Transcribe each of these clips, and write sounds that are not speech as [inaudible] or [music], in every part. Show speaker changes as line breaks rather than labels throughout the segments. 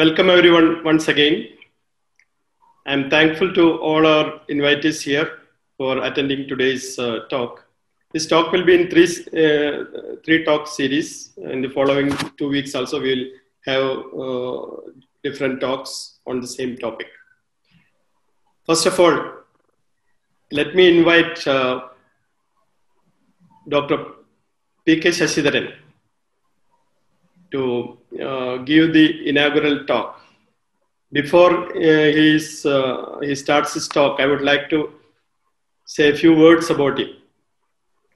welcome everyone once again. I'm thankful to all our invitees here for attending today's uh, talk. This talk will be in three, uh, three talk series. In the following two weeks also, we'll have uh, different talks on the same topic. First of all, let me invite uh, Dr. P.K. Sasidharan to uh, give the inaugural talk. Before uh, he's, uh, he starts his talk, I would like to say a few words about him.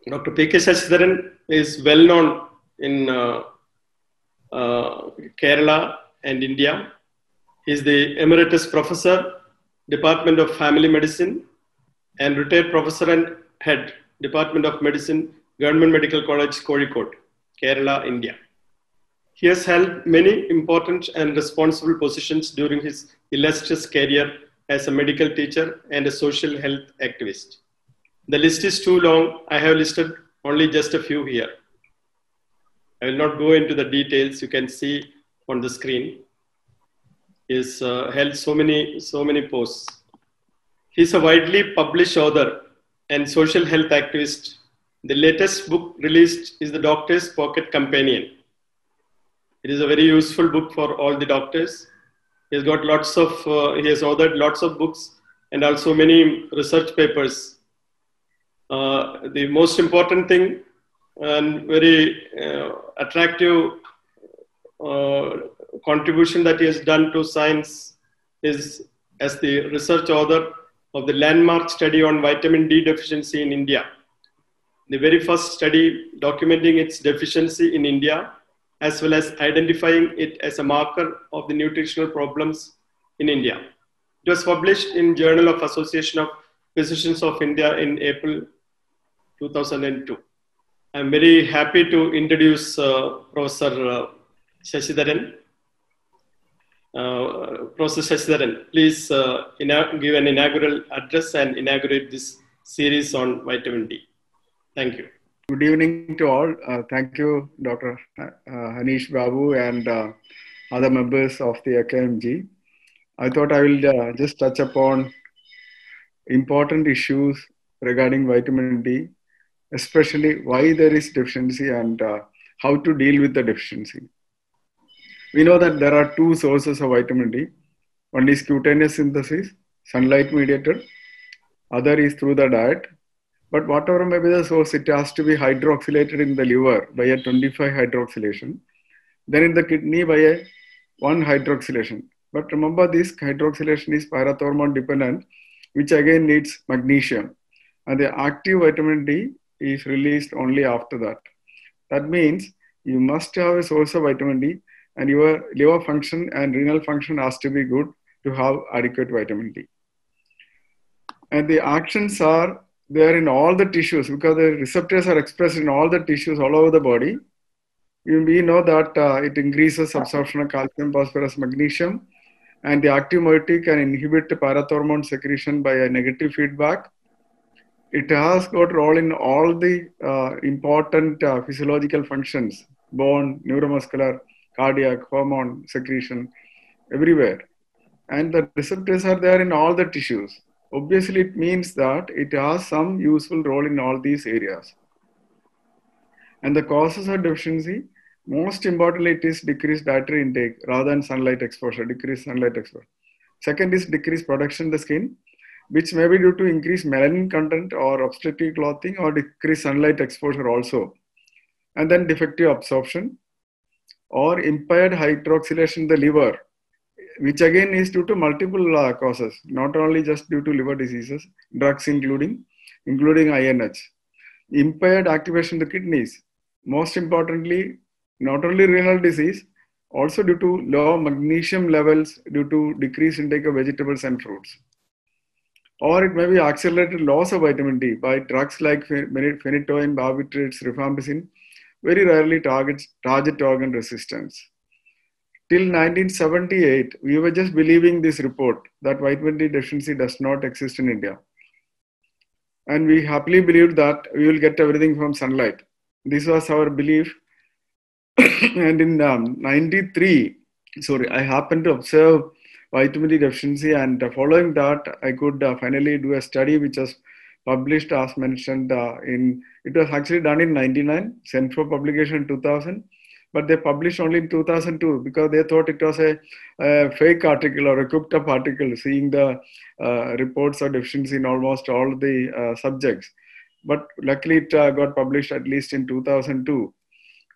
Dr. P.K. Sasidharan is well known in uh, uh, Kerala and India. He is the Emeritus Professor, Department of Family Medicine, and retired Professor and Head, Department of Medicine, Government Medical College, Kozhikode, Kerala, India. He has held many important and responsible positions during his illustrious career as a medical teacher and a social health activist. The list is too long. I have listed only just a few here. I will not go into the details. You can see on the screen. He has uh, held so many, so many posts. He's a widely published author and social health activist. The latest book released is The Doctor's Pocket Companion. It is a very useful book for all the doctors. He has got lots of, uh, he has authored lots of books and also many research papers. Uh, the most important thing and very uh, attractive uh, contribution that he has done to science is as the research author of the landmark study on vitamin D deficiency in India. The very first study documenting its deficiency in India, as well as identifying it as a marker of the nutritional problems in India. It was published in Journal of Association of Physicians of India in April 2002. I'm very happy to introduce uh, Professor uh, Sasidharan. Uh, Professor Sasidharan, please uh, give an inaugural address and inaugurate this series on vitamin D. Thank you.
Good evening to all. Uh, thank you, Dr. Uh, Hanish Babu and uh, other members of the AKMG. I thought I will uh, just touch upon important issues regarding vitamin D, especially why there is deficiency and uh, how to deal with the deficiency. We know that there are two sources of vitamin D. One is cutaneous synthesis, sunlight mediated. Other is through the diet. But whatever may be the source, it has to be hydroxylated in the liver by a 25 hydroxylation. Then in the kidney by a 1 hydroxylation. But remember this hydroxylation is parathormone dependent, which again needs magnesium. And the active vitamin D is released only after that. That means you must have a source of vitamin D and your liver function and renal function has to be good to have adequate vitamin D. And the actions are there in all the tissues because the receptors are expressed in all the tissues all over the body. We know that uh, it increases absorption of calcium, phosphorus, magnesium, and the active moiety can inhibit parathormone secretion by a negative feedback. It has got role in all the uh, important uh, physiological functions, bone, neuromuscular, cardiac, hormone secretion, everywhere. And the receptors are there in all the tissues. Obviously, it means that it has some useful role in all these areas. And the causes of deficiency, most importantly, it is decreased dietary intake rather than sunlight exposure, decreased sunlight exposure. Second is decreased production in the skin, which may be due to increased melanin content or obstructive clothing or decreased sunlight exposure also. And then defective absorption or impaired hydroxylation in the liver, which again is due to multiple uh, causes, not only just due to liver diseases, drugs including, including INH. Impaired activation of the kidneys, most importantly, not only renal disease, also due to low magnesium levels due to decreased intake of vegetables and fruits. Or it may be accelerated loss of vitamin D by drugs like phenytoin, barbiturates, rifampicin, very rarely targets target organ resistance. Till 1978, we were just believing this report that vitamin D deficiency does not exist in India. And we happily believed that we will get everything from sunlight. This was our belief. [coughs] and in um, 93, sorry, I happened to observe vitamin D deficiency, and uh, following that, I could uh, finally do a study which was published as mentioned uh, in it was actually done in 99 sent for publication in 2000 but they published only in 2002 because they thought it was a, a fake article or a cooked up article, seeing the uh, reports of deficiency in almost all the uh, subjects. But luckily, it uh, got published at least in 2002.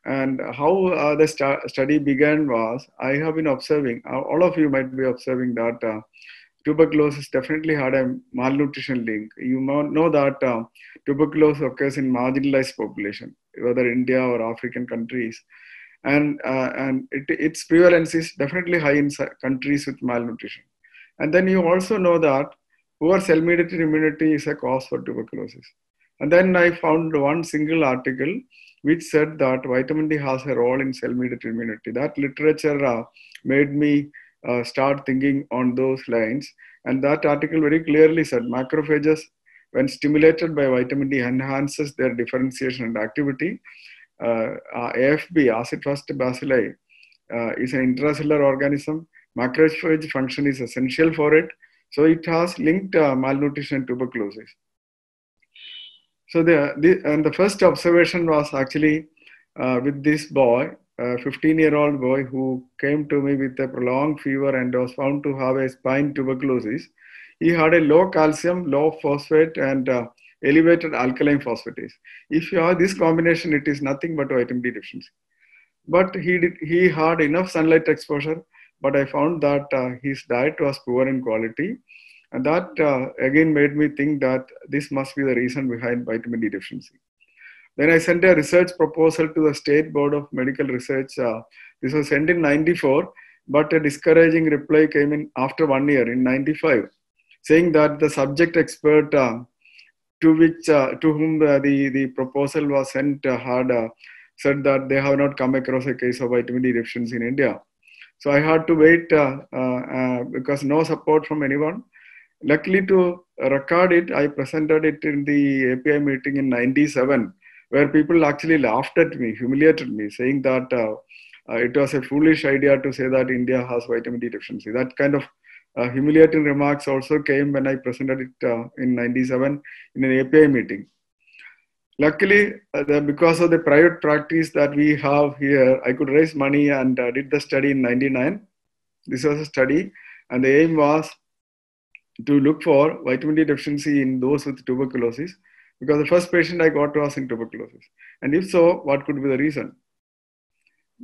And how uh, the st- study began was I have been observing, uh, all of you might be observing that uh, tuberculosis definitely had a malnutrition link. You know that tuberculosis occurs in marginalized population, whether India or African countries and uh, and it, its prevalence is definitely high in countries with malnutrition. And then you also know that poor cell-mediated immunity is a cause for tuberculosis. And then I found one single article which said that vitamin D has a role in cell-mediated immunity. That literature uh, made me uh, start thinking on those lines. And that article very clearly said macrophages, when stimulated by vitamin D, enhances their differentiation and activity AFB, acid fast bacilli, uh, is an intracellular organism. Macrophage function is essential for it. So it has linked uh, malnutrition and tuberculosis. So the, the, and the first observation was actually uh, with this boy, a 15 year old boy who came to me with a prolonged fever and was found to have a spine tuberculosis. He had a low calcium, low phosphate, and uh, elevated alkaline phosphatase. If you have this combination, it is nothing but vitamin D deficiency. But he, did, he had enough sunlight exposure, but I found that uh, his diet was poor in quality. And that uh, again made me think that this must be the reason behind vitamin D deficiency. Then I sent a research proposal to the State Board of Medical Research. Uh, this was sent in 94, but a discouraging reply came in after one year in 95, saying that the subject expert uh, to which uh, to whom the, the, the proposal was sent uh, had uh, said that they have not come across a case of vitamin D deficiency in India. So I had to wait because no support from anyone. Luckily, to record it, I presented it in the API meeting in 97, where people actually laughed at me, humiliated me, saying that uh, uh, it was a foolish idea to say that India has vitamin D deficiency. That kind of uh, humiliating remarks also came when I presented it uh, in 97 in an API meeting. Luckily, uh, the, because of the private practice that we have here, I could raise money and uh, did the study in 99. This was a study, and the aim was to look for vitamin D deficiency in those with tuberculosis because the first patient I got was in tuberculosis. And if so, what could be the reason?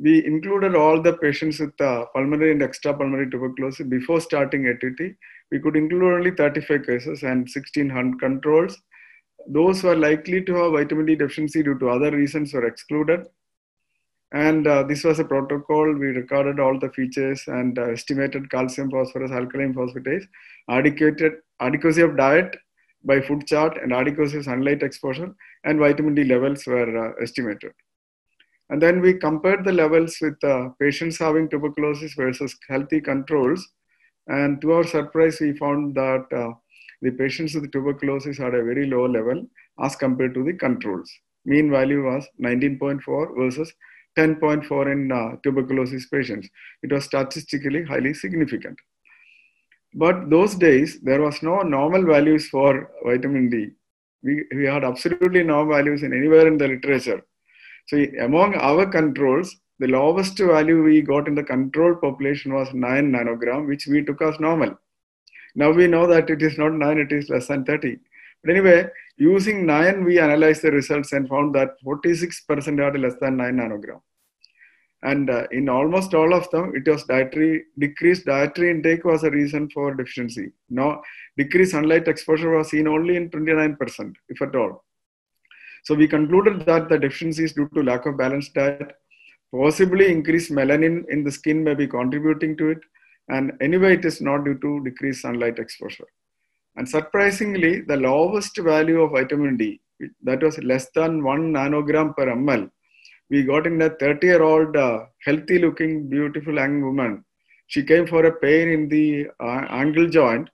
We included all the patients with uh, pulmonary and extrapulmonary tuberculosis before starting ATT. We could include only 35 cases and 1600 controls. Those who are likely to have vitamin D deficiency due to other reasons were excluded. And uh, this was a protocol. We recorded all the features and uh, estimated calcium, phosphorus, alkaline phosphatase, adequacy of diet by food chart, and adequacy of sunlight exposure, and vitamin D levels were uh, estimated. And then we compared the levels with uh, patients having tuberculosis versus healthy controls. And to our surprise, we found that uh, the patients with tuberculosis had a very low level as compared to the controls. Mean value was 19.4 versus 10.4 in uh, tuberculosis patients. It was statistically highly significant. But those days, there was no normal values for vitamin D. We, we had absolutely no values in anywhere in the literature. So among our controls, the lowest value we got in the control population was 9 nanogram, which we took as normal. Now we know that it is not 9, it is less than 30. But anyway, using 9, we analyzed the results and found that 46% had less than 9 nanogram. And uh, in almost all of them, it was dietary, decreased dietary intake was a reason for deficiency. No, decreased sunlight exposure was seen only in 29%, if at all. So we concluded that the deficiency is due to lack of balanced diet, possibly increased melanin in the skin may be contributing to it, and anyway, it is not due to decreased sunlight exposure. And surprisingly, the lowest value of vitamin D, that was less than one nanogram per ml, we got in a 30 year old uh, healthy looking, beautiful young woman. She came for a pain in the uh, ankle joint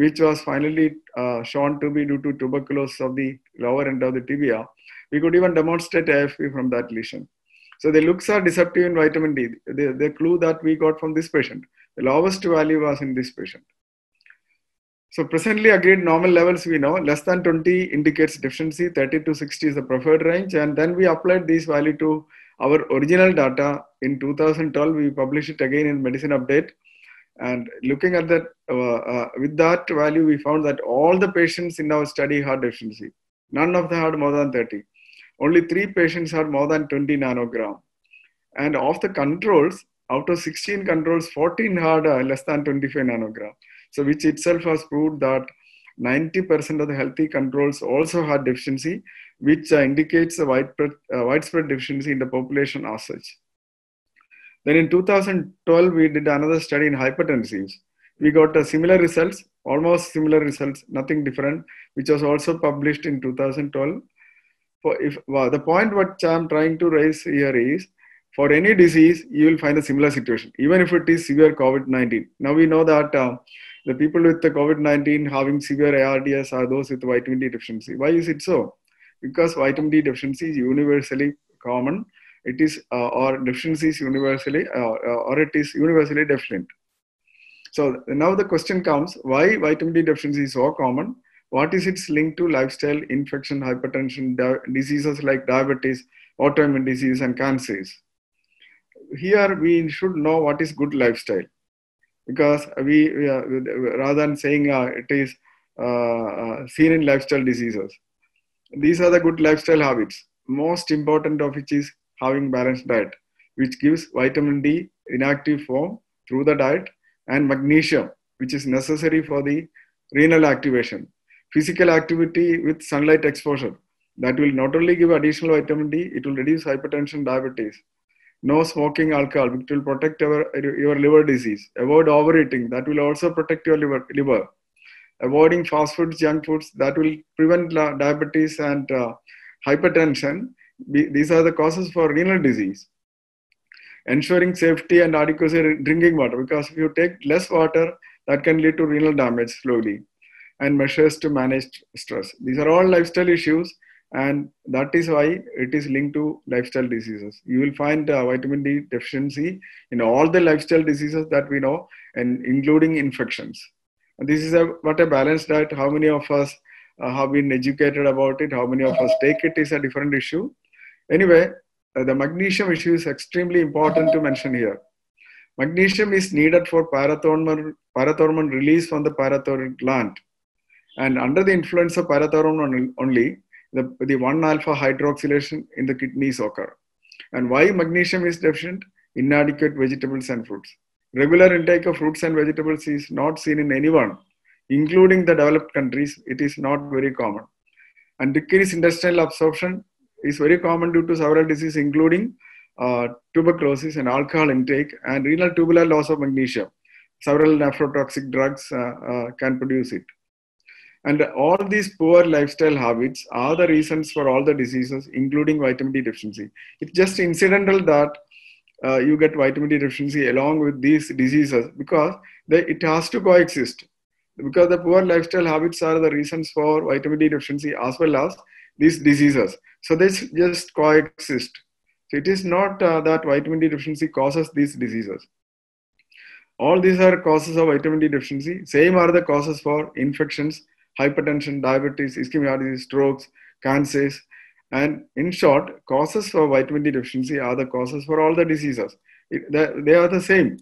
which was finally uh, shown to be due to tuberculosis of the lower end of the tibia. We could even demonstrate AFB from that lesion. So the looks are deceptive in vitamin D. The, the clue that we got from this patient, the lowest value was in this patient. So presently agreed normal levels we know less than 20 indicates deficiency, 30 to 60 is the preferred range. And then we applied this value to our original data in 2012. We published it again in Medicine Update. And looking at that, uh, uh, with that value, we found that all the patients in our study had deficiency. None of them had more than 30. Only three patients had more than 20 nanogram. And of the controls, out of 16 controls, 14 had uh, less than 25 nanogram. So which itself has proved that 90% of the healthy controls also had deficiency, which uh, indicates a widespread, uh, widespread deficiency in the population as such. Then in 2012, we did another study in hypertensives. We got uh, similar results, almost similar results, nothing different, which was also published in 2012. For if well, the point what I'm trying to raise here is, for any disease, you will find a similar situation, even if it is severe COVID-19. Now we know that uh, the people with the COVID-19 having severe ARDS are those with vitamin D deficiency. Why is it so? Because vitamin D deficiency is universally common. It is, uh, or deficiency is universally, uh, uh or it is universally deficient. So now the question comes, why vitamin D deficiency is so common? What is its link to lifestyle, infection, hypertension, diseases like diabetes, autoimmune disease, and cancers? Here we should know what is good lifestyle. Because we, we uh, rather than saying uh, it is uh, uh, seen in lifestyle diseases. These are the good lifestyle habits. Most important of which is having balanced diet which gives vitamin d in active form through the diet and magnesium which is necessary for the renal activation physical activity with sunlight exposure that will not only give additional vitamin d it will reduce hypertension diabetes no smoking alcohol, which will protect your, your liver disease. Avoid overeating, that will also protect your liver. liver. Avoiding fast foods, junk foods, that will prevent diabetes and uh, hypertension. These are the causes for renal disease. Ensuring safety and adequacy drinking water, because if you take less water, that can lead to renal damage slowly. And measures to manage stress. These are all lifestyle issues and that is why it is linked to lifestyle diseases. You will find uh, vitamin D deficiency in all the lifestyle diseases that we know, and including infections. And this is a, what a balanced diet. How many of us uh, have been educated about it? How many of us take it is a different issue. Anyway, uh, the magnesium issue is extremely important to mention here. Magnesium is needed for parathormone, parathormone release from the parathyroid gland. And under the influence of parathormone only, the, the 1 alpha hydroxylation in the kidneys occur. And why magnesium is deficient? Inadequate vegetables and fruits. Regular intake of fruits and vegetables is not seen in anyone, including the developed countries. It is not very common. And decreased intestinal absorption is very common due to several diseases, including uh, tuberculosis and alcohol intake and renal tubular loss of magnesium. Several nephrotoxic drugs uh, uh, can produce it. And all these poor lifestyle habits are the reasons for all the diseases, including vitamin D deficiency. It's just incidental that uh, you get vitamin D deficiency along with these diseases because they, it has to coexist. Because the poor lifestyle habits are the reasons for vitamin D deficiency as well as these diseases. So they just coexist. So it is not uh, that vitamin D deficiency causes these diseases. All these are causes of vitamin D deficiency. Same are the causes for infections hypertension, diabetes, ischemic heart disease, strokes, cancers. And in short, causes for vitamin D deficiency are the causes for all the diseases. They are the same.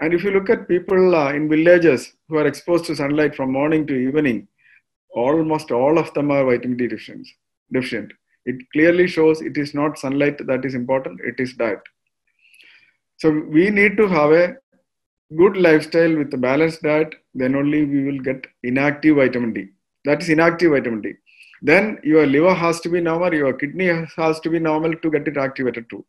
And if you look at people uh, in villages who are exposed to sunlight from morning to evening, almost all of them are vitamin D deficient. deficient. It clearly shows it is not sunlight that is important, it is diet. So we need to have a good lifestyle with a balanced diet, then only we will get inactive vitamin D. That is inactive vitamin D. Then your liver has to be normal, your kidney has to be normal to get it activated too.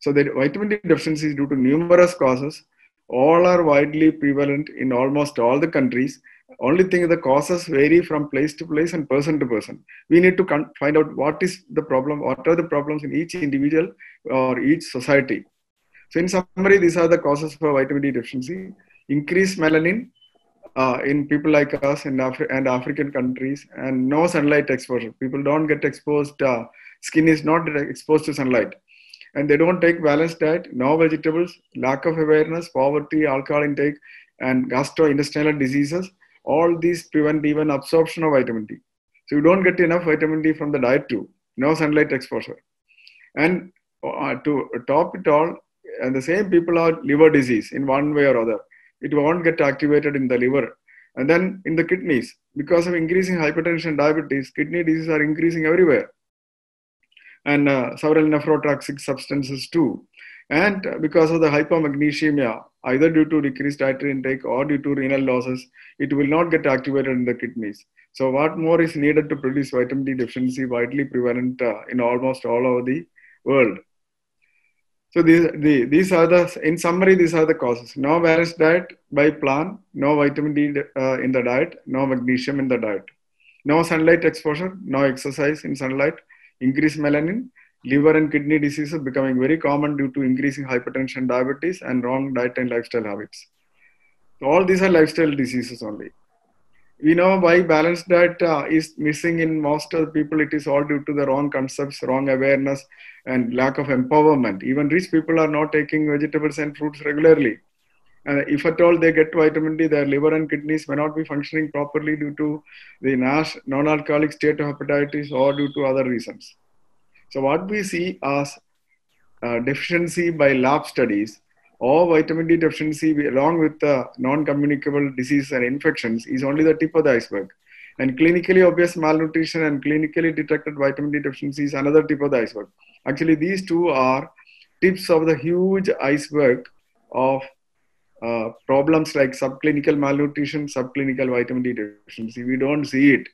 So the vitamin D deficiency is due to numerous causes. All are widely prevalent in almost all the countries. Only thing is the causes vary from place to place and person to person. We need to find out what is the problem, what are the problems in each individual or each society so in summary, these are the causes for vitamin D deficiency. Increased melanin uh, in people like us in Afri- and African countries and no sunlight exposure. People don't get exposed uh, skin is not exposed to sunlight. And they don't take balanced diet, no vegetables, lack of awareness, poverty, alcohol intake, and gastrointestinal diseases. All these prevent even absorption of vitamin D. So you don't get enough vitamin D from the diet too. No sunlight exposure. And uh, to top it all, and the same people are liver disease in one way or other. It won't get activated in the liver. And then in the kidneys, because of increasing hypertension, diabetes, kidney diseases are increasing everywhere. And uh, several nephrotoxic substances too. And because of the hypomagnesemia, either due to decreased dietary intake or due to renal losses, it will not get activated in the kidneys. So, what more is needed to produce vitamin D deficiency widely prevalent uh, in almost all over the world? So these, the, these are the, in summary, these are the causes. No balanced diet by plan, no vitamin D uh, in the diet, no magnesium in the diet. No sunlight exposure, no exercise in sunlight, increased melanin, liver and kidney diseases becoming very common due to increasing hypertension, diabetes, and wrong diet and lifestyle habits. So all these are lifestyle diseases only. We know why balanced diet uh, is missing in most of the people. It is all due to the wrong concepts, wrong awareness, and lack of empowerment. Even rich people are not taking vegetables and fruits regularly. And if at all they get vitamin D, their liver and kidneys may not be functioning properly due to the NASH, non-alcoholic steatohepatitis, or due to other reasons. So what we see as uh, deficiency by lab studies or vitamin D deficiency along with the non-communicable disease and infections is only the tip of the iceberg. And clinically obvious malnutrition and clinically detected vitamin D deficiency is another tip of the iceberg. Actually, these two are tips of the huge iceberg of uh, problems like subclinical malnutrition, subclinical vitamin D deficiency. We don't see it.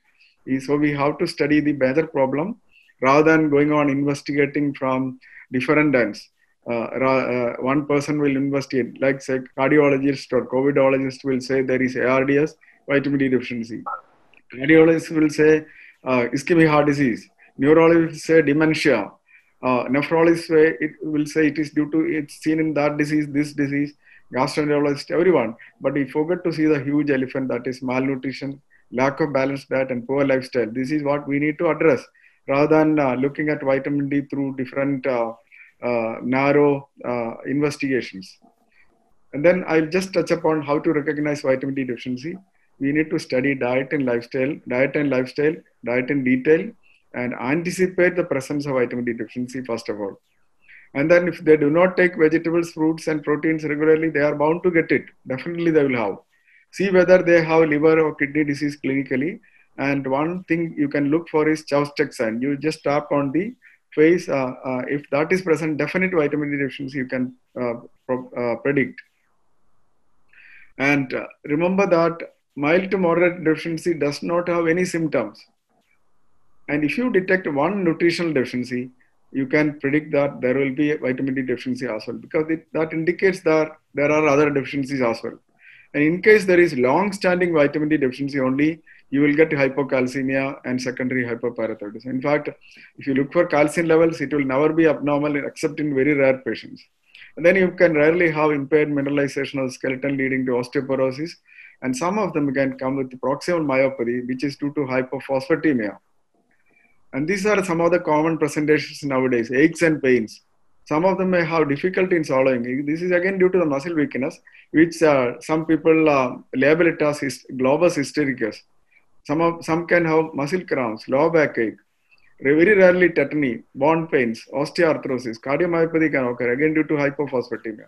So we have to study the better problem rather than going on investigating from different ends. Uh, uh, one person will investigate, like say cardiologist or COVIDologist will say there is ARDS, vitamin D deficiency. Cardiologist will say uh, ischemic heart disease. Neurologist will say dementia. Nephrologist say it will say it is due to it's seen in that disease, this disease. Gastroenterologist, everyone. But we forget to see the huge elephant that is malnutrition, lack of balanced diet, and poor lifestyle. This is what we need to address rather than uh, looking at vitamin D through different uh, narrow uh, investigations. And then I'll just touch upon how to recognize vitamin D deficiency. We need to study diet and lifestyle, diet and lifestyle, diet in detail, and anticipate the presence of vitamin D deficiency first of all. And then if they do not take vegetables, fruits, and proteins regularly, they are bound to get it. Definitely they will have. See whether they have liver or kidney disease clinically. And one thing you can look for is Chvostek sign. You just tap on the face. Uh, uh, if that is present, definite vitamin D deficiency you can uh, pro- predict. And remember that mild to moderate deficiency does not have any symptoms. And if you detect one nutritional deficiency, you can predict that there will be a vitamin D deficiency as well because it, that indicates that there are other deficiencies as well. And in case there is long-standing vitamin D deficiency only, you will get hypocalcemia and secondary hyperparathyroidism. In fact, if you look for calcium levels, it will never be abnormal except in very rare patients. And then you can rarely have impaired mineralization of the skeleton leading to osteoporosis. And some of them can come with proximal myopathy, which is due to hypophosphatemia. And these are some of the common presentations nowadays aches and pains. Some of them may have difficulty in swallowing. This is again due to the muscle weakness, which uh, some people uh, label it as globus hystericus. Some, of, some can have muscle cramps, low backache, very rarely tetany, bone pains, osteoarthrosis, cardiomyopathy can occur again due to hypophosphatemia.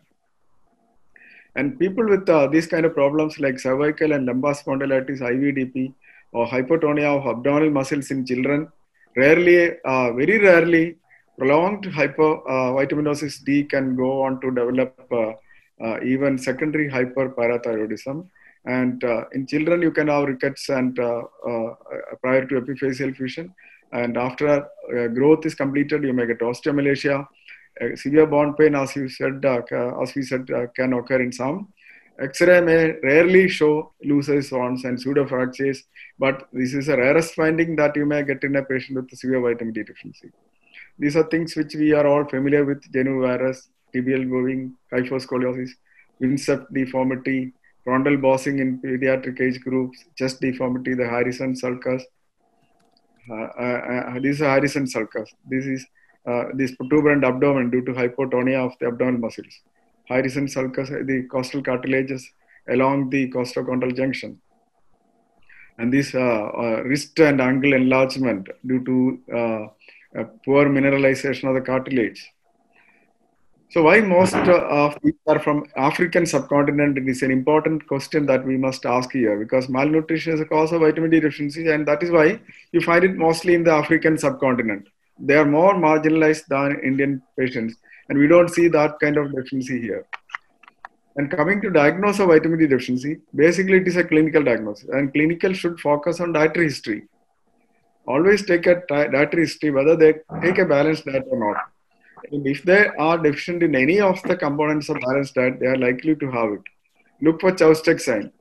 And people with uh, these kind of problems like cervical and lumbar spondylitis, IVDP, or hypotonia of abdominal muscles in children, rarely, uh, very rarely, prolonged hypovitaminosis uh, D can go on to develop uh, uh, even secondary hyperparathyroidism. And uh, in children, you can have rickets and uh, uh, prior to epiphyseal fusion. And after uh, growth is completed, you may get osteomalacia. severe bone pain, as you said, as we said, can occur in some. X-ray may rarely show Looser zones and pseudofractures, but this is a rarest finding that you may get in a patient with severe vitamin D deficiency. These are things which we are all familiar with: genu varus, tibial bowing, kyphoscoliosis, incept deformity, frontal bossing in pediatric age groups, chest deformity, the Harrison sulcus. uh, this is Harrison sulcus. This is uh, this protuberant abdomen due to hypotonia of the abdominal muscles. Harrison sulcus, the costal cartilages along the costochondral junction. And this uh, wrist and ankle enlargement due to poor mineralization of the cartilage. So why most uh, of these are from African subcontinent? Is an important question that we must ask here because malnutrition is a cause of vitamin D deficiency, and that is why you find it mostly in the African subcontinent. They are more marginalized than Indian patients, and we don't see that kind of deficiency here. And coming to diagnosis of vitamin D deficiency, basically it is a clinical diagnosis, and clinical should focus on dietary history. Always take a dietary history whether they take a balanced diet or not. And if they are deficient in any of the components of balanced diet, they are likely to have it. Look for Chvostek sign.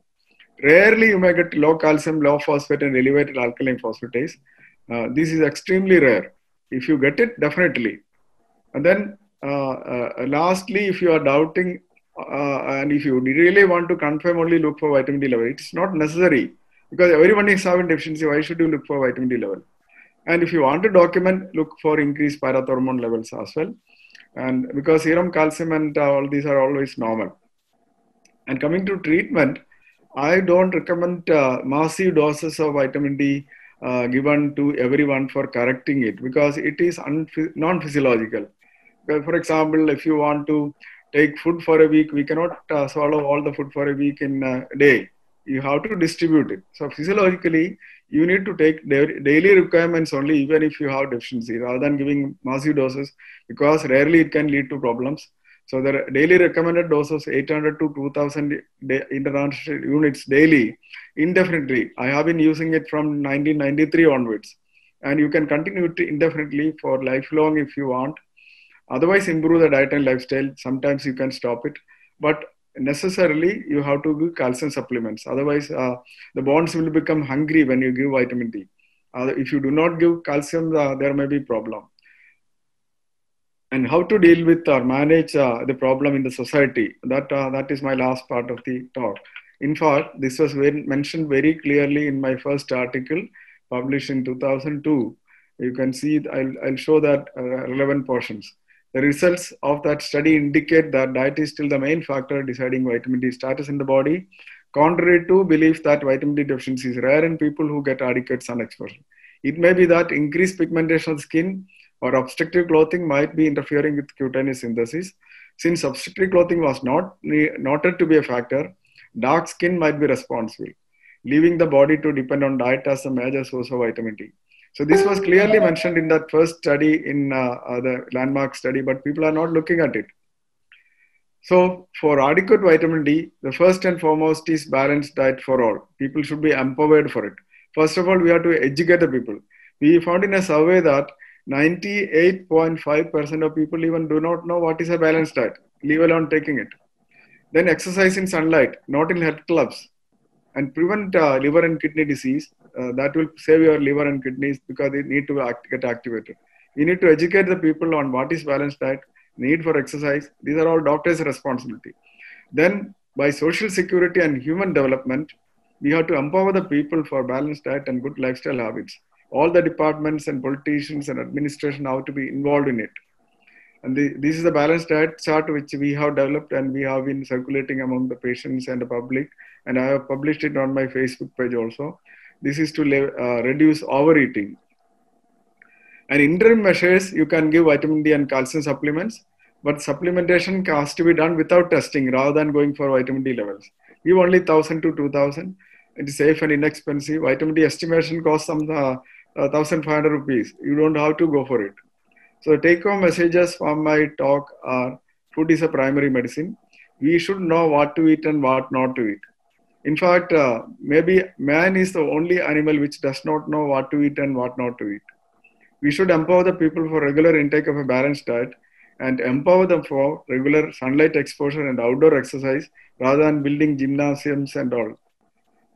Rarely you may get low calcium, low phosphate, and elevated alkaline phosphatase. Uh, this is extremely rare. If you get it, definitely. And then, uh, uh, lastly, if you are doubting uh, and if you really want to confirm, only look for vitamin D level. It's not necessary because everyone is having deficiency. Why should you look for vitamin D level? And if you want to document, look for increased parathormone levels as well. And because serum calcium and uh, all these are always normal. And coming to treatment, I don't recommend uh, massive doses of vitamin D uh, given to everyone for correcting it because it is non physiological. For example, if you want to take food for a week, we cannot uh, swallow all the food for a week in a day. You have to distribute it. So, physiologically, you need to take daily requirements only, even if you have deficiency, rather than giving massive doses, because rarely it can lead to problems. So the daily recommended doses 800 to 2000 international units daily indefinitely. I have been using it from 1993 onwards, and you can continue it indefinitely for lifelong if you want. Otherwise, improve the diet and lifestyle. Sometimes you can stop it, but necessarily you have to give calcium supplements. Otherwise, uh, the bones will become hungry when you give vitamin D. Uh, if you do not give calcium, uh, there may be problem. And how to deal with or manage uh, the problem in the society. That uh, that is my last part of the talk. In fact, this was very, mentioned very clearly in my first article published in 2002. You can see, I'll, I'll show that uh, relevant portions. The results of that study indicate that diet is still the main factor deciding vitamin D status in the body, contrary to belief that vitamin D deficiency is rare in people who get adequate sun exposure. It may be that increased pigmentation of skin or obstructive clothing might be interfering with cutaneous synthesis. Since obstructive clothing was not noted to be a factor, dark skin might be responsible, leaving the body to depend on diet as a major source of vitamin D. So this was clearly mentioned in that first study in uh, uh, the landmark study, but people are not looking at it. So for adequate vitamin D, the first and foremost is balanced diet for all. People should be empowered for it. First of all, we have to educate the people. We found in a survey that 98.5% of people even do not know what is a balanced diet, leave alone taking it. Then exercise in sunlight, not in health clubs, and prevent uh, liver and kidney disease uh, that will save your liver and kidneys because they need to act, get activated. You need to educate the people on what is balanced diet, need for exercise. These are all doctors' responsibility. Then, by social security and human development, we have to empower the people for balanced diet and good lifestyle habits. All the departments and politicians and administration have to be involved in it. And the, this is the balanced diet chart which we have developed and we have been circulating among the patients and the public. And I have published it on my Facebook page also. This is to uh, reduce overeating. And interim measures, you can give vitamin D and calcium supplements, but supplementation has to be done without testing rather than going for vitamin D levels. Give only 1000 to 2000. It is safe and inexpensive. Vitamin D estimation costs some uh, uh, 1500 rupees. You don't have to go for it. So take home messages from my talk are food is a primary medicine. We should know what to eat and what not to eat. In fact, uh, maybe man is the only animal which does not know what to eat and what not to eat. We should empower the people for regular intake of a balanced diet and empower them for regular sunlight exposure and outdoor exercise rather than building gymnasiums and all.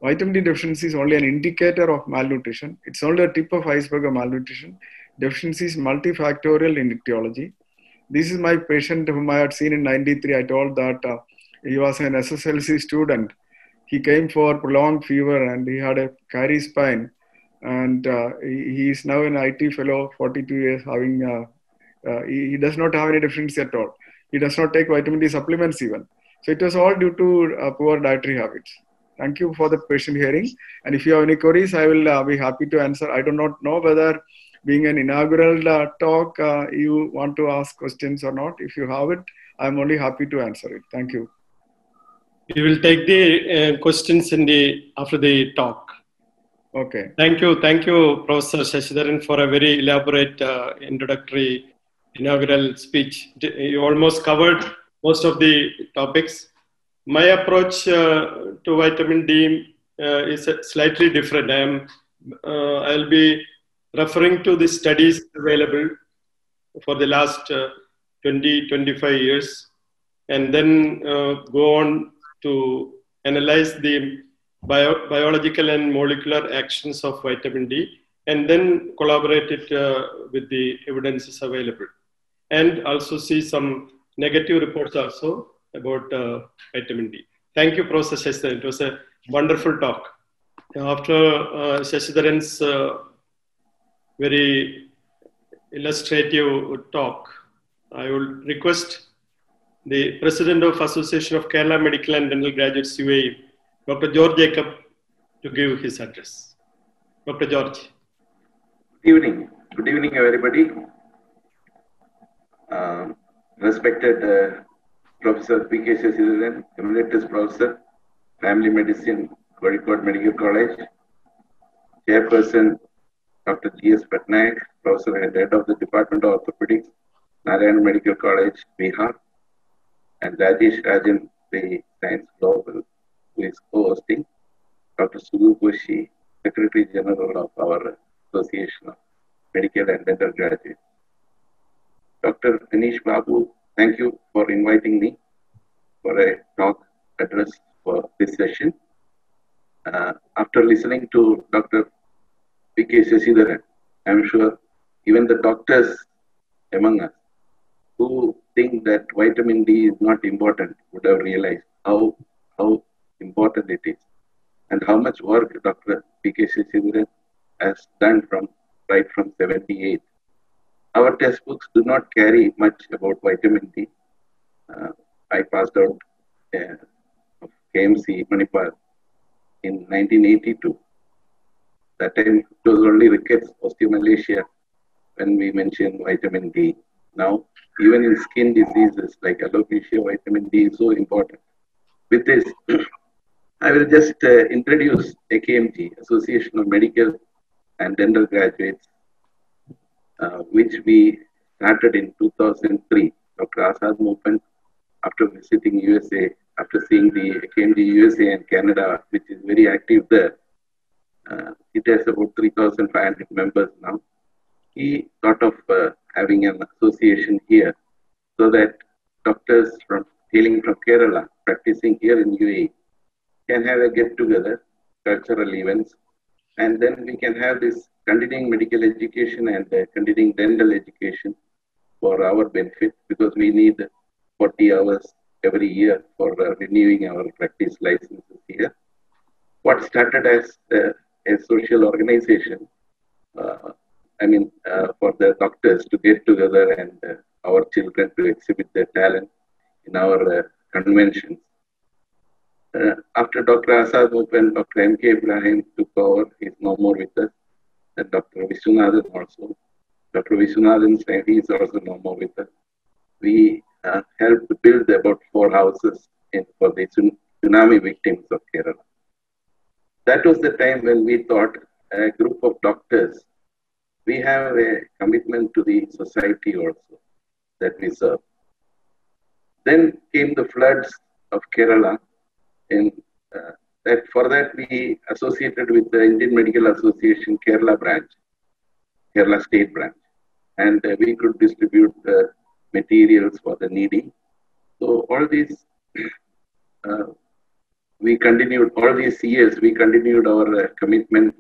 Vitamin D deficiency is only an indicator of malnutrition. It's only the tip of iceberg of malnutrition. Deficiency is multifactorial in etiology. This is my patient whom I had seen in 93. I told that uh, he was an SSLC student he came for prolonged fever and he had a caries spine. and uh, he, he is now an IT fellow, 42 years, having uh, uh, he, he does not have any deficiency at all. He does not take vitamin D supplements even. So it was all due to uh, poor dietary habits. Thank you for the patient hearing. And if you have any queries, I will uh, be happy to answer. I do not know whether being an inaugural uh, talk, uh, you want to ask questions or not. If you have it, I'm only happy to answer it. Thank you.
We will take the uh, questions in the after the talk.
Okay.
Thank you, thank you, Professor Sasidharan, for a very elaborate uh, introductory inaugural speech. You almost covered most of the topics. My approach uh, to vitamin D uh, is slightly different. I am, uh, I'll be referring to the studies available for the last uh, 20, 25 years, and then uh, go on to analyze the bio- biological and molecular actions of vitamin D, and then collaborate it uh, with the evidences available, and also see some negative reports also about uh, vitamin D. Thank you, Professor Sasidharan. It was a wonderful talk. After uh, very illustrative talk, I will request the President of Association of Kerala Medical and Dental Graduates UAE, Dr. George Jacob, to give his address. Dr. George.
Good evening. Good evening, everybody. Uh, respected uh, Professor P.K. Sasidharan, Emeritus Professor, Family Medicine, Kozhikode Medical College, Chairperson Dr. G.S. Patnaik, Professor and Head of the Department of Orthopedics, Narayan Medical College, Bihar, and Rajesh Rajan, the esSENSE Global, who is co-hosting, Dr. Sudhu Koshi, Secretary General of our Association of Medical and Dental Graduates. Dr. Hanish Babu, thank you for inviting me for a talk address for this session. Uh, after listening to Dr. P.K. Sasidharan, I'm sure even the doctors among us who think that vitamin D is not important would have realized how, how important it is and how much work Dr. P.K. Sasidharan has done from right from 78 our textbooks do not carry much about vitamin D. Uh, I passed out uh, of KMC Manipal in 1982. That time it was only rickets, osteomalacia when we mentioned vitamin D. Now, even in skin diseases like alopecia, vitamin D is so important. With this, [clears throat] I will just uh, introduce AKMG, Association of Medical and Dental Graduates, uh, which we started in 2003. Dr. Asad movement, after visiting USA, after seeing the KMG USA and Canada, which is very active there, uh, it has about 3,500 members now. He thought of uh, having an association here so that doctors from hailing from Kerala, practicing here in UAE, can have a get together, cultural events, and then we can have this continuing medical education and uh, continuing dental education for our benefit because we need 40 hours every year for uh, renewing our practice licenses here. What started as uh, a social organization, uh, I mean, uh, for the doctors to get together and uh, our children to exhibit their talent in our conventions. after Dr. Asad opened, Dr. M.K. Ibrahim took over. He's no more with us. And Dr. Vishwanathan also. Dr. Vishwanathan said he's also no more with us. We uh, helped build about four houses in, for the tsunami victims of Kerala. That was the time when we thought a group of doctors, we have a commitment to the society also that we serve. Then came the floods of Kerala. In uh, that for that we associated with the Indian Medical Association Kerala branch, Kerala State branch, and uh, we could distribute materials for the needy. So all these [clears throat] uh, we continued all these years. We continued our uh, commitment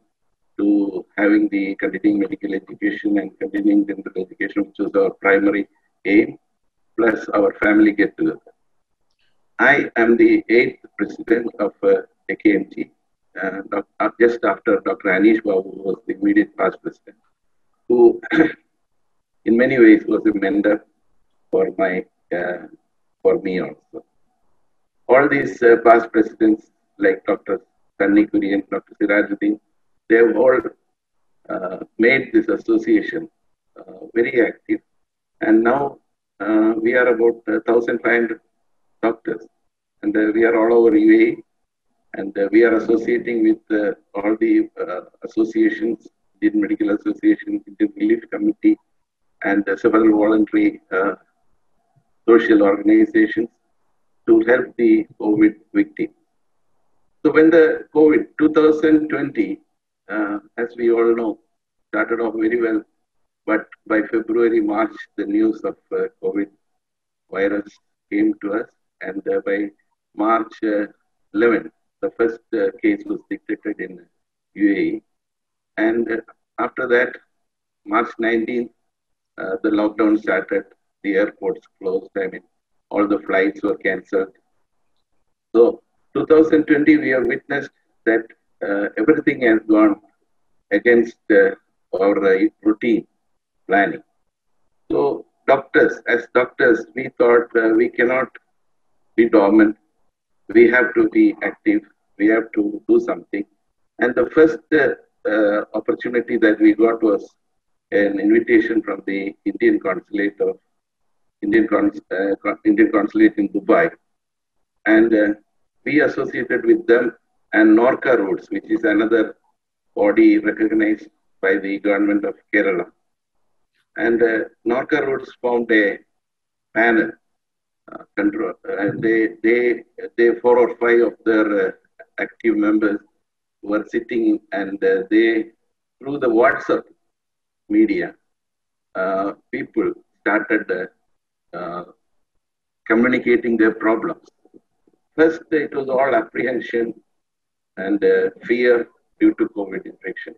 to having the continuing medical education and continuing dental education, which was our primary aim, plus our family get together. I am the eighth president of uh, AKMG. uh, uh, just after Dr. Hanish Babu was the immediate past president, who [coughs] in many ways was a mentor for my uh, for me also. All these uh, past presidents like Dr. Sunny Kurian, Dr. Sirajuddin, they have all uh, made this association uh, very active. And now uh, we are about 1,500 doctors, and we are all over UAE. And we are associating with all the associations, Indian Medical Association, Indian Relief Committee, and several voluntary social organizations to help the COVID victims. So when the COVID 2020, uh, as we all know, started off very well, but by February, March, the news of uh, COVID virus came to us, and uh, by March uh, 11, the first uh, case was detected in UAE, and uh, after that, March 19, the lockdown started. The airports closed. I mean, all the flights were cancelled. So 2020, we have witnessed that uh, everything has gone against uh, our uh, routine planning. So, doctors, as doctors, we thought uh, we cannot be dormant. We have to be active. We have to do something. And the first uh, opportunity that we got was an invitation from the Indian consulate of Indian, Cons- uh, Indian consulate in Dubai. And uh, we associated with them and NORKA Roots, which is another body recognized by the government of Kerala. And uh, NORKA Roots formed a panel. Uh, control. Uh, they, they, they, four or five of their uh, active members were sitting and uh, they, through the WhatsApp media, people started communicating their problems First, it was all apprehension and uh, fear due to COVID infection.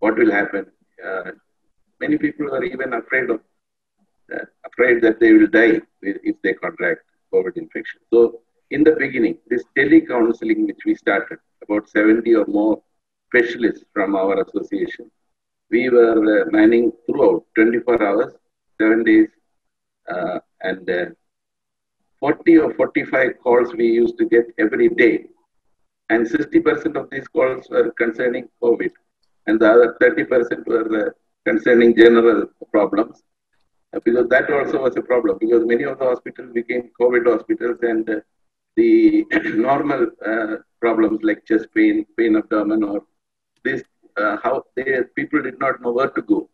What will happen? Uh, many people are even afraid of uh, afraid that they will die if they contract COVID infection. So, in the beginning, this tele-counseling which we started, about 70 or more specialists from our association, we were uh, manning throughout 24 hours, seven days, uh, and uh, 40 or 45 calls we used to get every day. And 60% of these calls were concerning COVID. And the other 30% were uh, concerning general problems. Uh, because that also was a problem, because many of the hospitals became COVID hospitals and the [coughs] normal problems like chest pain, pain abdomen, or this, how they, people did not know where to go.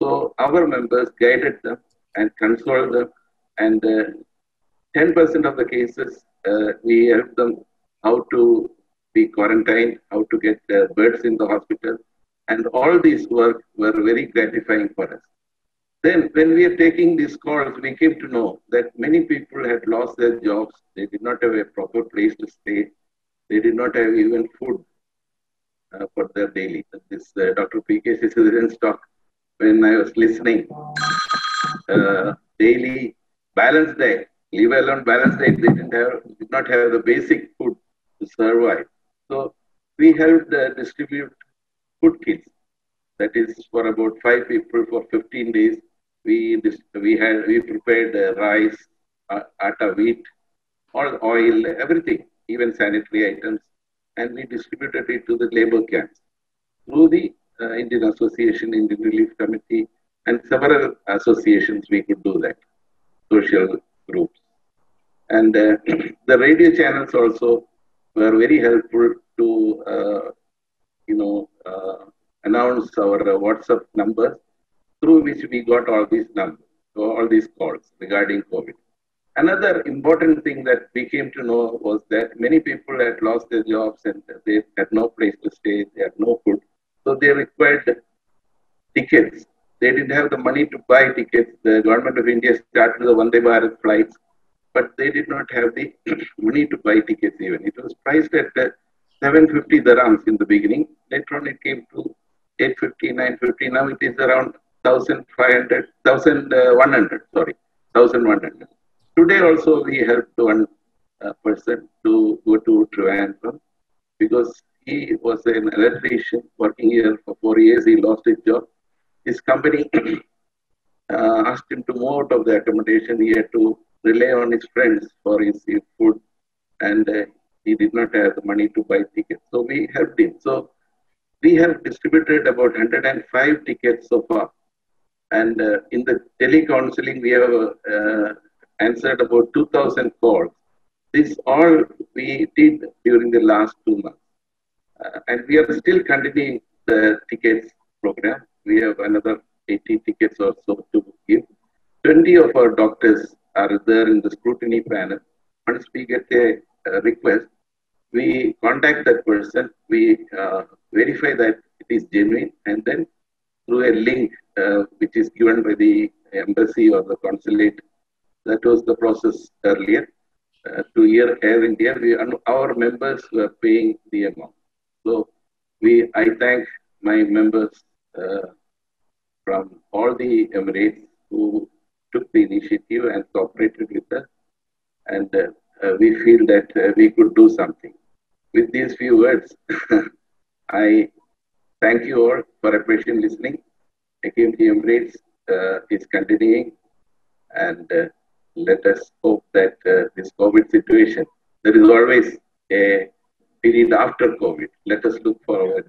So our members guided them and consoled them and uh, 10% of the cases, uh, we help them how to be quarantined, how to get uh, beds in the hospital. And all these work were very gratifying for us. Then, when we are taking these calls, we came to know that many people had lost their jobs. They did not have a proper place to stay. They did not have even food uh, for their daily. This uh, Dr. P.K. Sasidharan's talk, when I was listening, uh, daily balanced diet leave alone balanced diet, they didn't have, did not have the basic food to survive. So we helped uh, distribute food kits. That is for about five people for 15 days. We we had we prepared uh, rice, uh, atta, wheat, all oil, everything, even sanitary items, and we distributed it to the labor camps through the uh, Indian Association, Indian Relief Committee, and several associations. We could do that, social groups. And uh, [clears throat] the radio channels also were very helpful to, uh, you know, uh, announce our WhatsApp numbers through which we got all these numbers, all these calls regarding COVID. Another important thing that we came to know was that many people had lost their jobs and they had no place to stay, they had no food. So they required tickets. They didn't have the money to buy tickets. The government of India started the Vande Bharat flights but they did not have the [clears throat] money to buy tickets even. It was priced at uh, 750 dirhams in the beginning. Later on, it came to 850, 950. Now it is around 1,500, 1,100, sorry, 1,100. Today also we helped one uh, person to go to Trivandrum because he was an electrician working here for four years. He lost his job. His company [clears throat] uh, asked him to move out of the accommodation. He had to rely on his friends for his, his food, and uh, he did not have the money to buy tickets. So we helped him. So we have distributed about 105 tickets so far. And uh, in the telecounseling, we have uh, answered about 2,000 calls. This all we did during the last two months. Uh, and we are still continuing the tickets program. We have another 80 tickets or so to give. 20 of our doctors are there in the scrutiny panel. Once we get a, a request, we contact that person, we uh, verify that it is genuine, and then through a link uh, which is given by the embassy or the consulate, that was the process earlier. Uh, to Air, Air India, we, our members were paying the amount. So we, I thank my members uh, from all the Emirates who took the initiative and cooperated with us. And uh, uh, we feel that uh, we could do something. With these few words, [laughs] I thank you all for your patient listening. AKMG Emirates uh, is continuing and uh, let us hope that uh, this COVID situation, there is always a period after COVID. Let us look forward.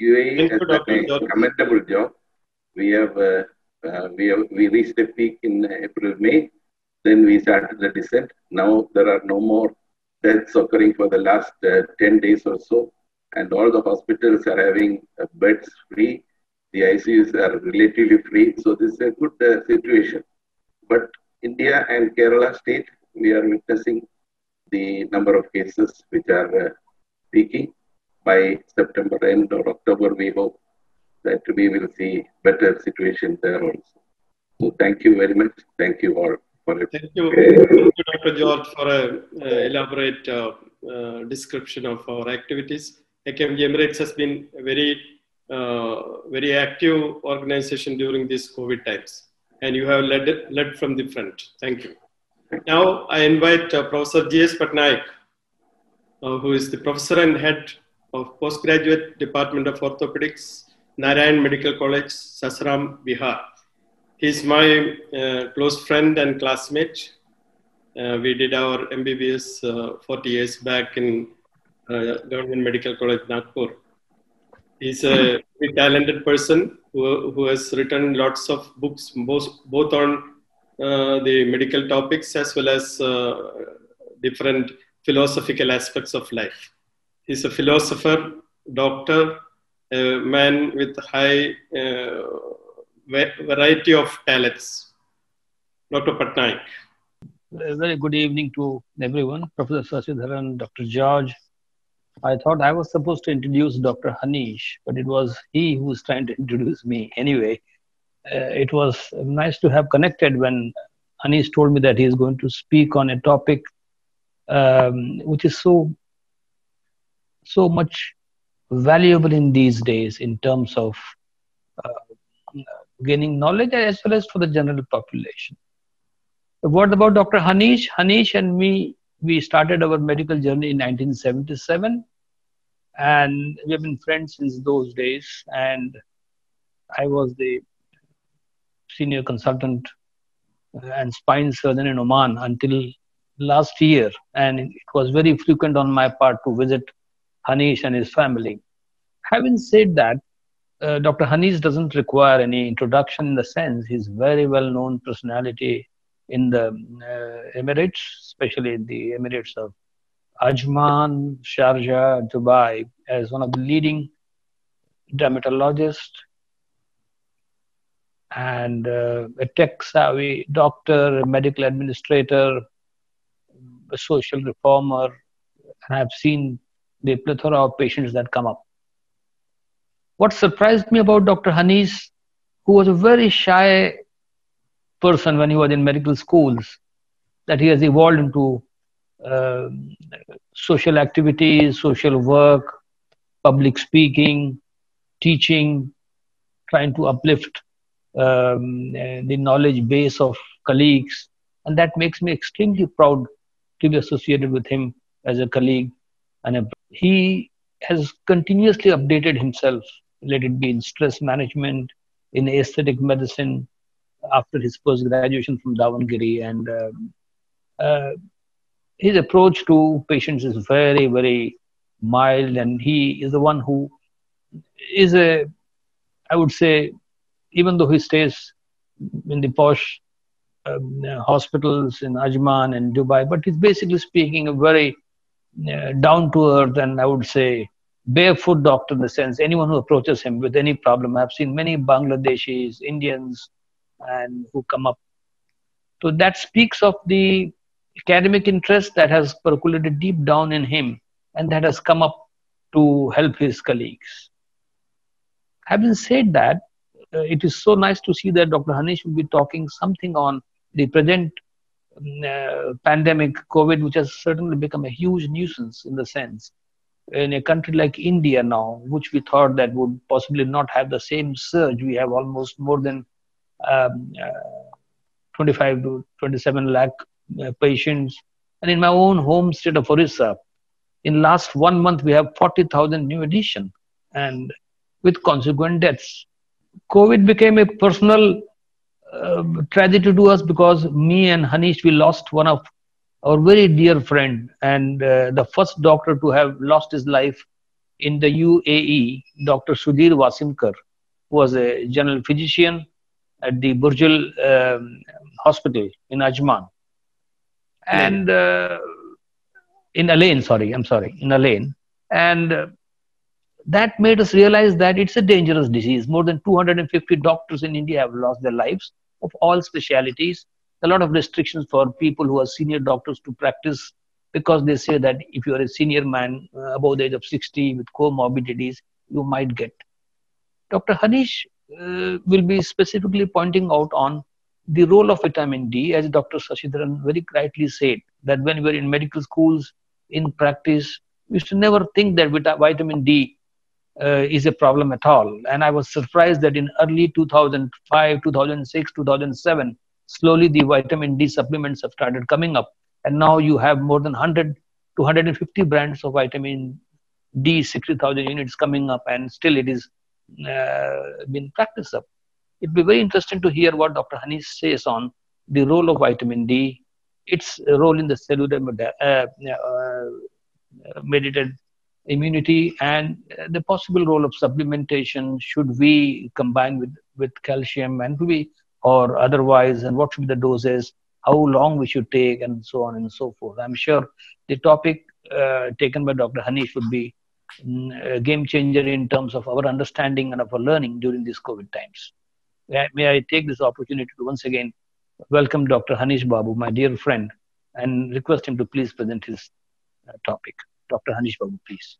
UAE has done a commendable job. We have, uh, uh, we have we reached a peak in April, May. Then we started the descent. Now there are no more deaths occurring for the last uh, 10 days or so. And all the hospitals are having uh, beds free. The ICUs are relatively free. So this is a good uh, situation. But India and Kerala state, we are witnessing the number of cases which are uh, peaking. By September end or October, we hope that we will see better situation there also. So thank you very much. Thank you all. For it.
Thank you, Thank you Dr. George, for an elaborate uh, uh, description of our activities. AKMG Emirates has been a very, uh, very active organization during these COVID times, and you have led, led from the front. Thank you. Now I invite uh, Professor G.S. Patnaik, uh, who is the professor and head of postgraduate department of orthopedics, Narayan Medical College, Sasaram, Bihar. He's my uh, close friend and classmate. Uh, we did our MBBS uh, 40 years back in Government Medical College, Nagpur. He's a very talented person who, who has written lots of books, both, both on uh, the medical topics as well as uh, different philosophical aspects of life. He's a philosopher, doctor, a man with high variety of talents. Dr. Patnaik.
A very good evening to everyone, Professor Sasidharan, Dr. George. I thought I was supposed to introduce Dr. Hanish, but it was he who was trying to introduce me. Anyway, uh, it was nice to have connected when Hanish told me that he is going to speak on a topic um, which is so so much valuable in these days in terms of uh, gaining knowledge as well as for the general population. What about Dr. Hanish? Hanish and me, we started our medical journey in 1977 and we have been friends since those days. And I was the senior consultant and spine surgeon in Oman until last year. And it was very frequent on my part to visit Hanish and his family. Having said that, uh, Dr. Hanish doesn't require any introduction in the sense he's very well known personality in the uh, Emirates, especially in the Emirates of Ajman, Sharjah, Dubai, as one of the leading dermatologists and uh, a tech savvy doctor, medical administrator, a social reformer, and I've seen the plethora of patients that come up what surprised me about Dr. Hanish, who was a very shy person when he was in medical schools, that he has evolved into uh, social activities, social work, public speaking, teaching, trying to uplift um, the knowledge base of colleagues. And that makes me extremely proud to be associated with him as a colleague. And a, he has continuously updated himself, let it be in stress management, in aesthetic medicine, after his post graduation from Davangere. And um, uh, his approach to patients is very, very mild, and he is the one who is a, I would say, even though he stays in the posh um, hospitals in Ajman and Dubai, but he's basically speaking a very down to earth and I would say barefoot doctor in the sense anyone who approaches him with any problem. I've seen many Bangladeshis, Indians, and who come up. So that speaks of the academic interest that has percolated deep down in him and that has come up to help his colleagues. Having said that, uh, it is so nice to see that Dr. Hanish will be talking something on the present uh, pandemic, COVID, which has certainly become a huge nuisance in the sense in a country like India now, which we thought that would possibly not have the same surge. We have almost more than um, uh, 25 to 27 lakh uh, patients. And in my own home state of Orissa, in last one month, we have 40,000 new addition and with consequent deaths. COVID became a personal uh, tragedy to us because me and Hanish, we lost one of our very dear friend and uh, the first doctor to have lost his life in the UAE, Dr. Sudhir Wasimkar, who was a general physician at the Burjeel um, Hospital in Ajman. And uh, in Al-Ain, sorry, I'm sorry, in Al-Ain. And uh, that made us realize that it's a dangerous disease. More than 250 doctors in India have lost their lives of all specialities. A lot of restrictions for people who are senior doctors to practice because they say that if you are a senior man uh, above the age of 60 with comorbidities, you might get. Dr. Hanish uh, will be specifically pointing out on the role of vitamin D, as Dr. Sasidharan very rightly said, that when we were in medical schools, in practice, we should never think that vitamin D uh, is a problem at all. And I was surprised that in early 2005, 2006, 2007, slowly the vitamin D supplements have started coming up. And now you have more than 100 to 150 brands of vitamin D, 60,000 units coming up, and still it is uh, been practiced up. It'd be very interesting to hear what Dr. Hanish says on the role of vitamin D, its role in the cellular uh, uh, mediated immunity and the possible role of supplementation should we combine with, with calcium and we or otherwise and what should be the doses how long we should take and so on and so forth. I'm sure the topic uh, taken by dr hanish would be mm, a game changer in terms of our understanding and of our learning during these covid times. May i take this opportunity to once again welcome dr hanish babu my dear friend and request him to please present his uh, topic Dr. Hanish Babu, please.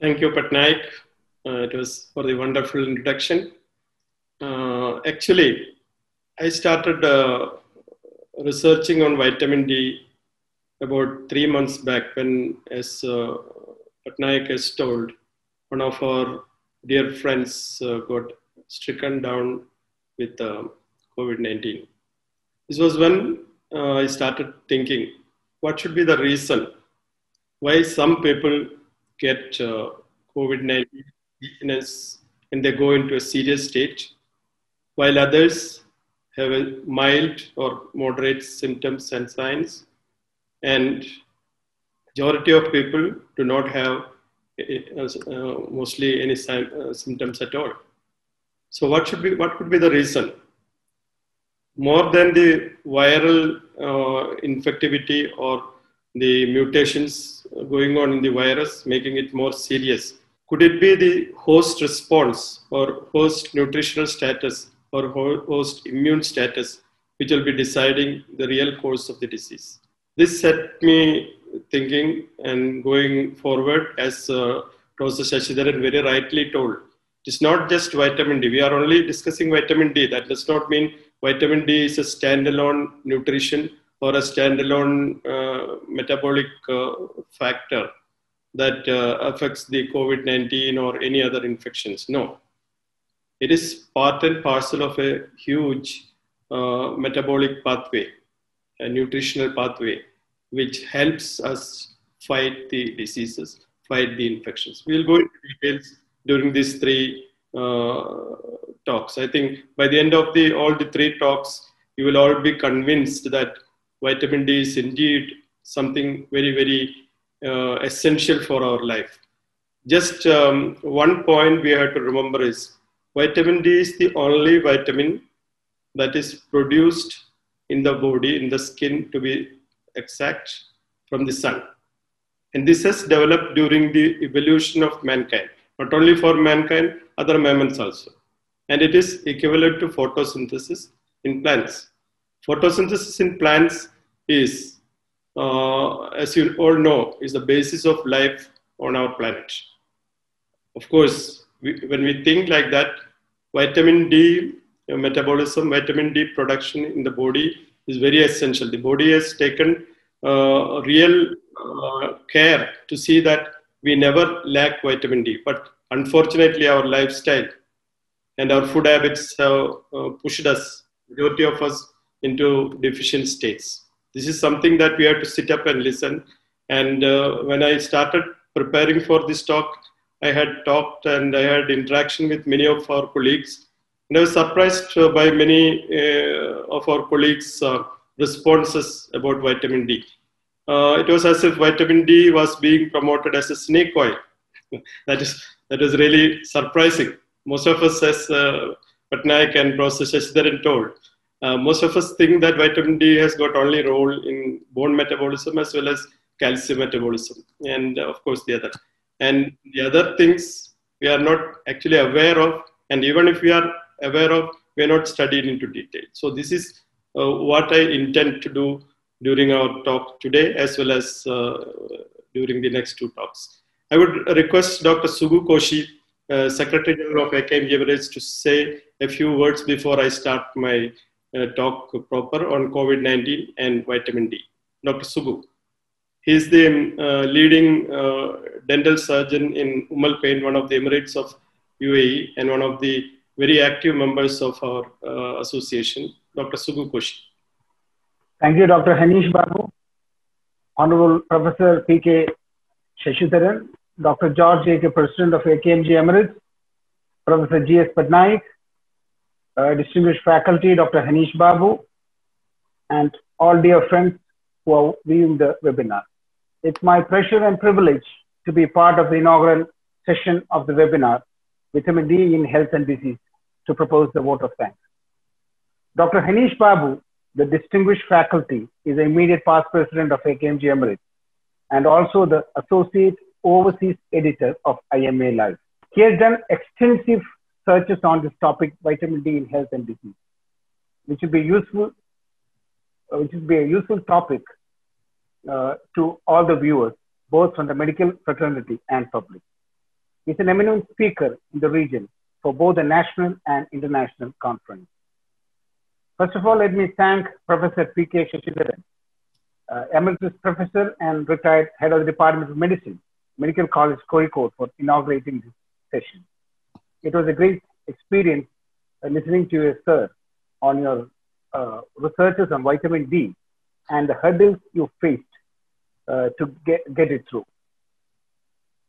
Thank you, Patnaik. Uh, it was for the wonderful introduction. Uh, actually, I started uh, researching on vitamin D about three months back when, as uh, Patnaik has told, one of our dear friends uh, got stricken down with uh, COVID 19. This was when uh, I started thinking what should be the reason why some people get uh, COVID 19 weakness and they go into a serious state, while others have a mild or moderate symptoms and signs, and majority of people do not have uh, uh, mostly any uh, symptoms at all. So, what should be what could be the reason? More than the viral uh, infectivity or the mutations going on in the virus, making it more serious. Could it be the host response or host nutritional status or host immune status which will be deciding the real course of the disease? This set me thinking and going forward, as uh, Professor Sasidharan very rightly told, it's not just vitamin D. We are only discussing vitamin D. That does not mean vitamin D is a standalone nutrition or a standalone uh, metabolic uh, factor that uh, affects the COVID 19 or any other infections. No. It is part and parcel of a huge metabolic pathway, a nutritional pathway, which helps us fight the diseases, fight the infections. We'll go into details during these three uh, talks. I think by the end of the all the three talks, you will all be convinced that vitamin D is indeed something very, very uh, essential for our life. Just um, one point we have to remember is vitamin D is the only vitamin that is produced in the body, in the skin, to be exact, from the sun. And this has developed during the evolution of mankind, not only for mankind, other mammals also. And it is equivalent to photosynthesis in plants. Photosynthesis in plants is, uh, as you all know, is the basis of life on our planet. Of course, we, when we think like that, vitamin D metabolism, vitamin D production in the body is very essential. The body has taken uh, real uh, care to see that we never lack vitamin D. But unfortunately, our lifestyle and our food habits have uh, pushed us, majority of us, into deficient states. This is something that we have to sit up and listen. And uh, when I started preparing for this talk, I had talked and I had interaction with many of our colleagues. And I was surprised uh, by many uh, of our colleagues' uh, responses about vitamin D. Uh, it was as if vitamin D was being promoted as a snake oil. [laughs] that is that is really surprising. Most of us, as uh, Patnaik and Professor Sasidharan told, uh, most of us think that vitamin D has got only role in bone metabolism as well as calcium metabolism, and uh, of course the other. And the other things we are not actually aware of, and even if we are aware of, we are not studied into detail. So this is uh, what I intend to do during our talk today, as well as uh, during the next two talks. I would request Dr. Sugu Koshi, uh, Secretary General of Emirates, to say a few words before I start my talk proper on COVID-19 and vitamin D. Dr. Sugu. He is the uh, leading uh, dental surgeon in Umm Al Quwain, one of the Emirates of UAE, and one of the very active members of our uh, association, Dr. Sugu Koshi.
Thank you, Dr. Hanish Babu, Honorable Professor P.K. Sasidharan, Dr. George A.K., President of AKMG Emirates, Professor G.S. Patnaik, uh, distinguished faculty, Dr. Hanish Babu, and all dear friends who are viewing the webinar. It's my pleasure and privilege to be part of the inaugural session of the webinar, Vitamin D in Health and Disease, to propose the vote of thanks. Dr. Hanish Babu, the distinguished faculty, is the immediate past president of AKMG Emirates and also the associate overseas editor of IMA Live. He has done extensive searches on this topic, vitamin D in health and disease, which will be useful, uh, which will be a useful topic uh, to all the viewers, both from the medical fraternity and public. He's an eminent speaker in the region for both the national and international conference. First of all, let me thank Professor P.K. Sasidharan, uh, Emeritus Professor and retired Head of the Department of Medicine, Medical College Kozhikode for inaugurating this session. It was a great experience uh, listening to you, sir, on your uh, researches on vitamin D and the hurdles you faced uh, to get, get it through.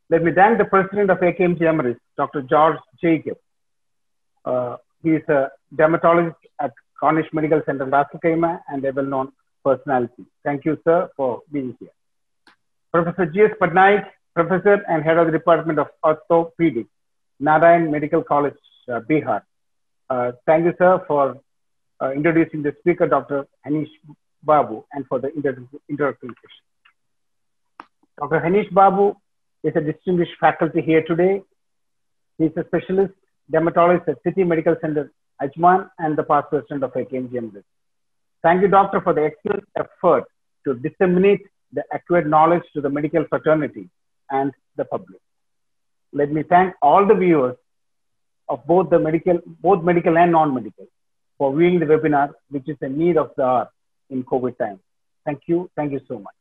Let me thank the president of AKMG Emirates, Dr. George Jacob. Uh, he is a dermatologist at Cornish Medical Center, Ras Al Khaimah, and a well-known personality. Thank you, sir, for being here. Professor G.S. Patnaik, professor and head of the Department of Orthopedics, Narayan Medical College, uh, Bihar. Uh, thank you, sir, for uh, introducing the speaker, Dr. Hanish Babu, and for the introductory session. Dr. Hanish Babu is a distinguished faculty here today. He is a specialist dermatologist at City Medical Center, Ajman, and the past president of AKMG. Thank you, doctor, for the excellent effort to disseminate the accurate knowledge to the medical fraternity and the public. Let me thank all the viewers of both the medical, both medical and non-medical for viewing the webinar, which is a need of the hour in COVID time. Thank you. Thank you so much.